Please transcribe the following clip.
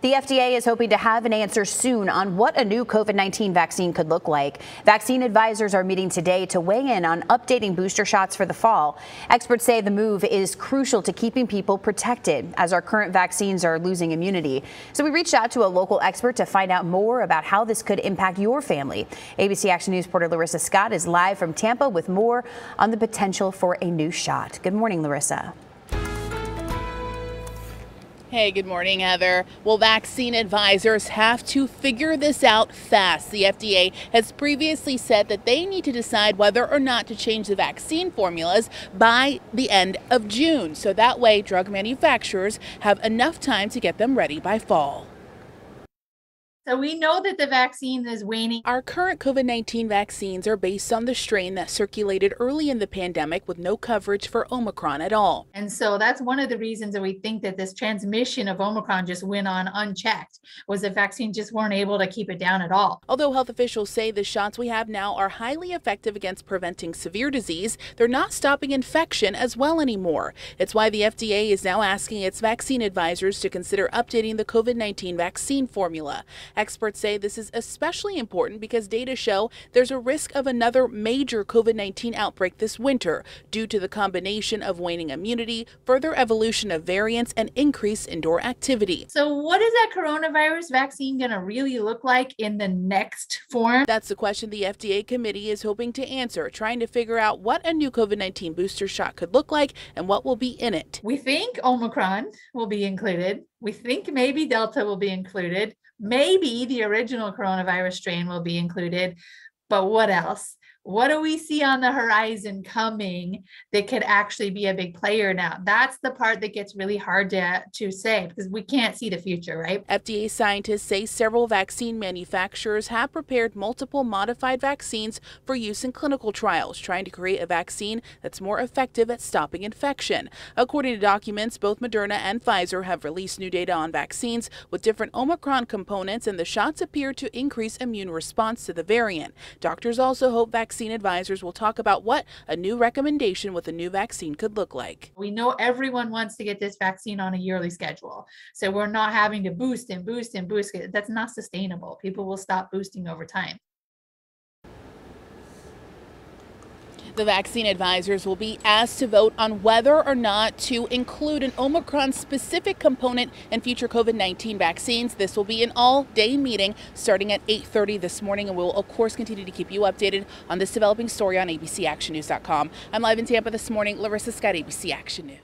The FDA is hoping to have an answer soon on what a new COVID 19 vaccine could look like. Vaccine advisors are meeting today to weigh in on updating booster shots for the fall. Experts say the move is crucial to keeping people protected as our current vaccines are losing immunity. So we reached out to a local expert to find out more about how this could impact your family. ABC Action News reporter Larissa Scott is live from Tampa with more on the potential for a new shot. Good morning, Larissa. Hey, good morning, Heather. Well, vaccine advisors have to figure this out fast. The FDA has previously said that they need to decide whether or not to change the vaccine formulas by the end of June. So that way, drug manufacturers have enough time to get them ready by fall. So we know that the vaccine is waning. Our current COVID 19 vaccines are based on the strain that circulated early in the pandemic with no coverage for Omicron at all. And so that's one of the reasons that we think that this transmission of Omicron just went on unchecked, was the vaccine just weren't able to keep it down at all. Although health officials say the shots we have now are highly effective against preventing severe disease, they're not stopping infection as well anymore. It's why the FDA is now asking its vaccine advisors to consider updating the COVID 19 vaccine formula. Experts say this is especially important because data show there's a risk of another major COVID 19 outbreak this winter due to the combination of waning immunity, further evolution of variants, and increased indoor activity. So, what is that coronavirus vaccine going to really look like in the next form? That's the question the FDA committee is hoping to answer, trying to figure out what a new COVID 19 booster shot could look like and what will be in it. We think Omicron will be included. We think maybe Delta will be included. Maybe the original coronavirus strain will be included, but what else? What do we see on the horizon coming that could actually be a big player now? That's the part that gets really hard to, to say because we can't see the future, right? FDA scientists say several vaccine manufacturers have prepared multiple modified vaccines for use in clinical trials, trying to create a vaccine that's more effective at stopping infection. According to documents, both Moderna and Pfizer have released new data on vaccines with different Omicron components, and the shots appear to increase immune response to the variant. Doctors also hope vaccines vaccine advisors will talk about what a new recommendation with a new vaccine could look like. We know everyone wants to get this vaccine on a yearly schedule. So we're not having to boost and boost and boost. That's not sustainable. People will stop boosting over time. The vaccine advisors will be asked to vote on whether or not to include an Omicron specific component in future COVID 19 vaccines. This will be an all day meeting starting at 8.30 this morning, and we will, of course, continue to keep you updated on this developing story on abcactionnews.com. I'm live in Tampa this morning. Larissa Scott, ABC Action News.